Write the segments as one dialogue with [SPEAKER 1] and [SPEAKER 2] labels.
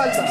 [SPEAKER 1] falta.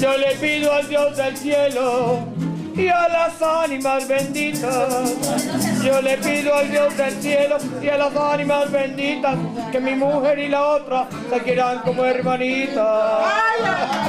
[SPEAKER 2] Yo le pido al Dios del cielo y a las ánimas benditas. Yo le pido al Dios del cielo y a las ánimas benditas que mi mujer y la otra se quieran como hermanitas.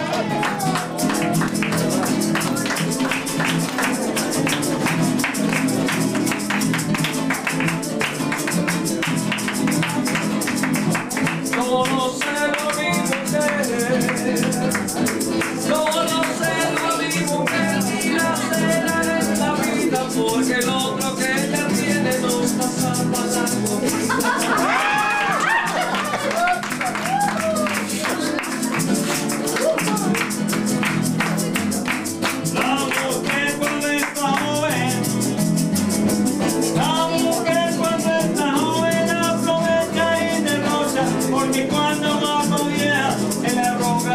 [SPEAKER 3] no, yeah, en la roca.